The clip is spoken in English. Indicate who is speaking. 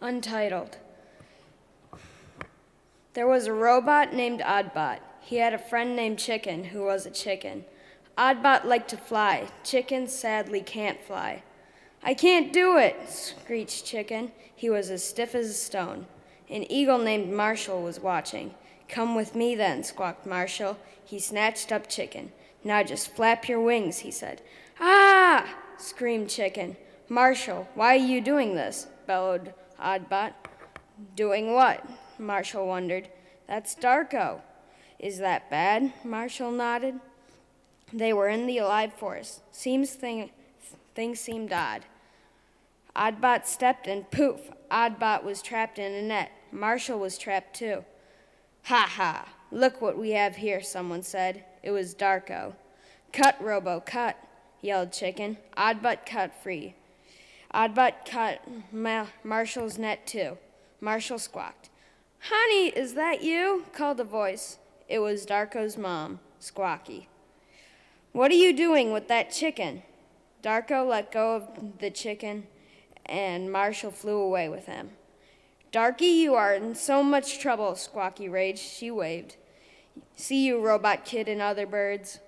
Speaker 1: Untitled. There was a robot named Oddbot. He had a friend named Chicken who was a chicken. Oddbot liked to fly. Chicken sadly can't fly. I can't do it, screeched Chicken. He was as stiff as a stone. An eagle named Marshall was watching. Come with me then, squawked Marshall. He snatched up Chicken. Now just flap your wings, he said. Ah! screamed Chicken. Marshall, why are you doing this? bellowed Oddbot. Doing what? Marshall wondered. That's Darko. Is that bad? Marshall nodded. They were in the alive forest. Seems thing, things seemed odd. Oddbot stepped and poof, Oddbot was trapped in a net. Marshall was trapped too. Ha ha! Look what we have here, someone said. It was Darko. Cut, Robo, cut, yelled Chicken. Oddbot cut free. Oddbot cut Ma- Marshall's net too. Marshall squawked. Honey, is that you? called a voice. It was Darko's mom, Squawky. What are you doing with that chicken? Darko let go of the chicken, and Marshall flew away with him. Darky, you are in so much trouble, Squawky raged. She waved. See you, robot kid and other birds.